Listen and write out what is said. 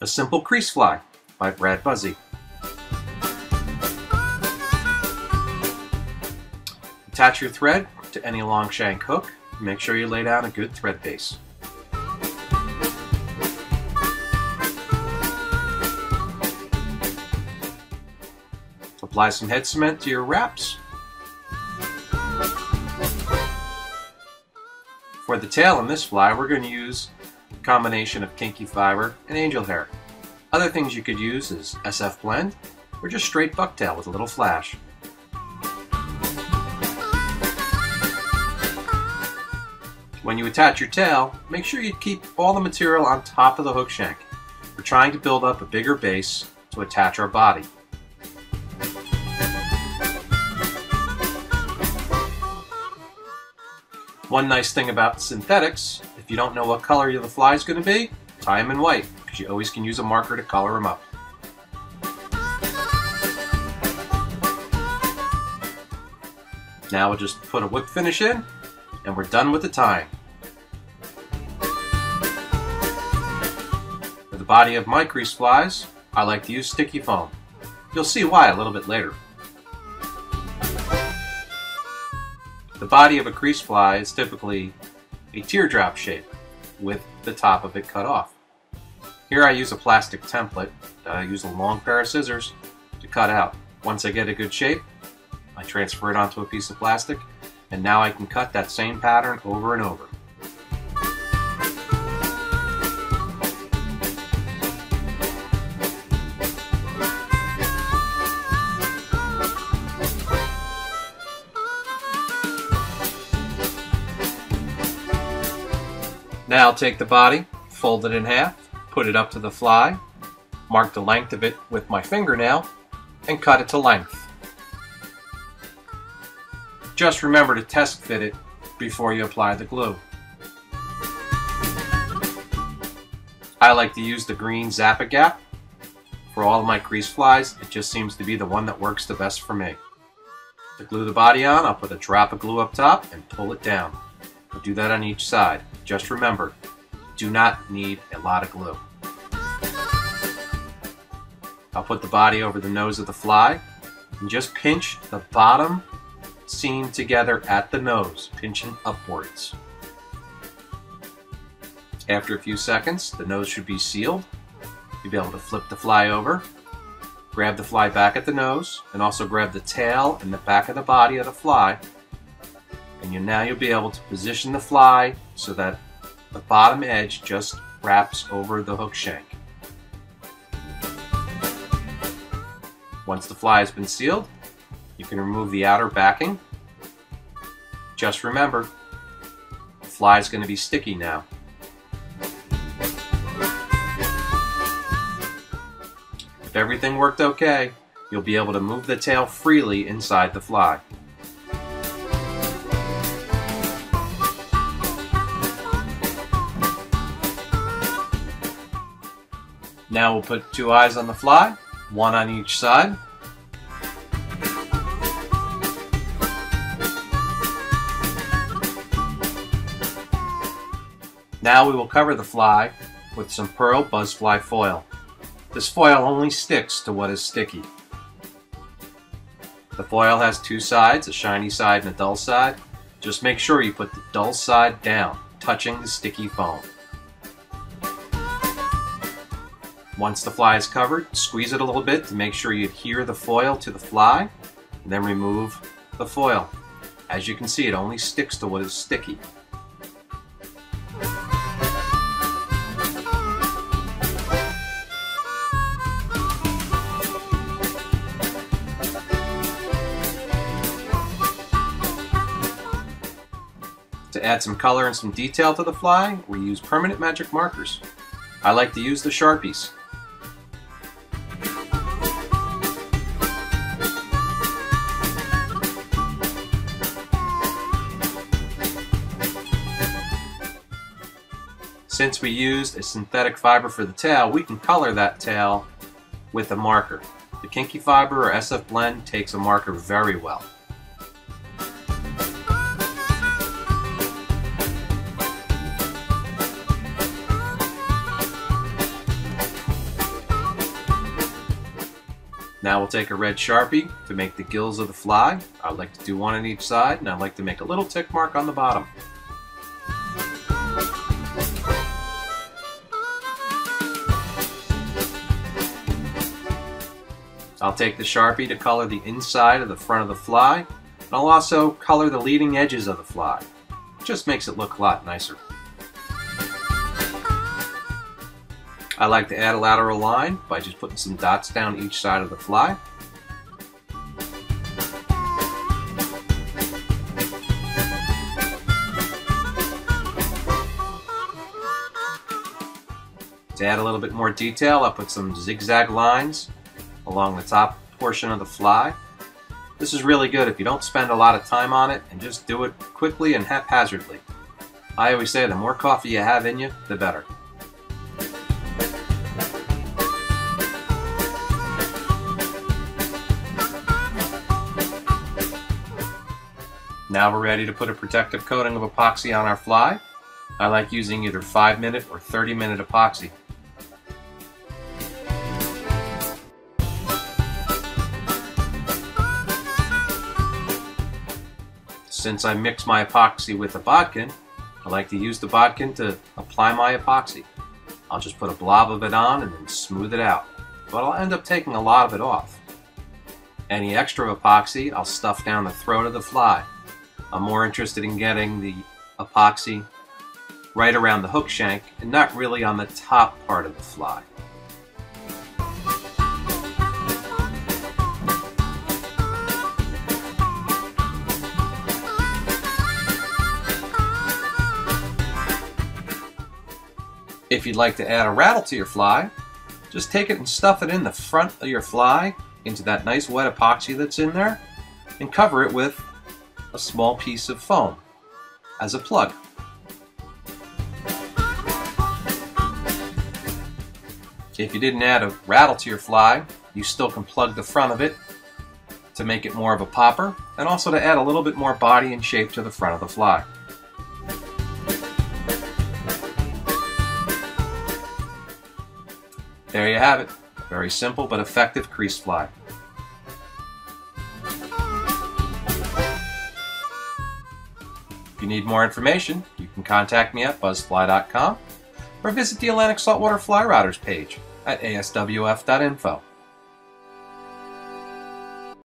A Simple Crease Fly by Brad Buzzi. Attach your thread to any long shank hook. Make sure you lay down a good thread base. Apply some head cement to your wraps. For the tail on this fly, we're going to use combination of kinky fiber and angel hair. Other things you could use is SF blend or just straight bucktail with a little flash. When you attach your tail, make sure you keep all the material on top of the hook shank. We're trying to build up a bigger base to attach our body. One nice thing about synthetics, if you don't know what color the fly is going to be, tie them in white, because you always can use a marker to color them up. Now we'll just put a whip finish in, and we're done with the tying. For the body of my crease flies, I like to use sticky foam. You'll see why a little bit later. The body of a crease fly is typically a teardrop shape with the top of it cut off. Here I use a plastic template. I use a long pair of scissors to cut out. Once I get a good shape, I transfer it onto a piece of plastic and now I can cut that same pattern over and over. Now take the body, fold it in half, put it up to the fly, mark the length of it with my fingernail, and cut it to length. Just remember to test fit it before you apply the glue. I like to use the green Zap-A-Gap. For all of my crease flies, it just seems to be the one that works the best for me. To glue the body on, I'll put a drop of glue up top and pull it down. I'll do that on each side. Just remember, do not need a lot of glue. I'll put the body over the nose of the fly and just pinch the bottom seam together at the nose, pinching upwards. After a few seconds, the nose should be sealed. You'll be able to flip the fly over, grab the fly back at the nose, and also grab the tail and the back of the body of the fly. You, now you'll be able to position the fly so that the bottom edge just wraps over the hook shank. Once the fly has been sealed, you can remove the outer backing. Just remember, the fly is going to be sticky now. If everything worked okay, you'll be able to move the tail freely inside the fly. Now we'll put two eyes on the fly, one on each side. Now we will cover the fly with some Pearl BuzFly foil. This foil only sticks to what is sticky. The foil has two sides, a shiny side and a dull side. Just make sure you put the dull side down, touching the sticky foam. Once the fly is covered, squeeze it a little bit to make sure you adhere the foil to the fly, then remove the foil. As you can see, it only sticks to what is sticky. To add some color and some detail to the fly, we use permanent magic markers. I like to use the Sharpies. Since we used a synthetic fiber for the tail, we can color that tail with a marker. The Kinky Fiber or SF Blend takes a marker very well. Now we'll take a red Sharpie to make the gills of the fly. I like to do one on each side, and I like to make a little tick mark on the bottom. I'll take the Sharpie to color the inside of the front of the fly, and I'll also color the leading edges of the fly. It just makes it look a lot nicer. I like to add a lateral line by just putting some dots down each side of the fly. To add a little bit more detail, I'll put some zigzag lines along the top portion of the fly. This is really good if you don't spend a lot of time on it and just do it quickly and haphazardly. I always say the more coffee you have in you, the better. Now we're ready to put a protective coating of epoxy on our fly. I like using either 5 minute or 30 minute epoxy. Since I mix my epoxy with the bodkin, I like to use the bodkin to apply my epoxy. I'll just put a blob of it on and then smooth it out, but I'll end up taking a lot of it off. Any extra epoxy I'll stuff down the throat of the fly. I'm more interested in getting the epoxy right around the hook shank and not really on the top part of the fly. If you'd like to add a rattle to your fly, just take it and stuff it in the front of your fly into that nice wet epoxy that's in there and cover it with a small piece of foam as a plug. If you didn't add a rattle to your fly, you still can plug the front of it to make it more of a popper and also to add a little bit more body and shape to the front of the fly. There you have it. Very simple but effective crease fly. If you need more information, you can contact me at buzfly.com or visit the Atlantic Saltwater Fly Rodders page at aswf.info.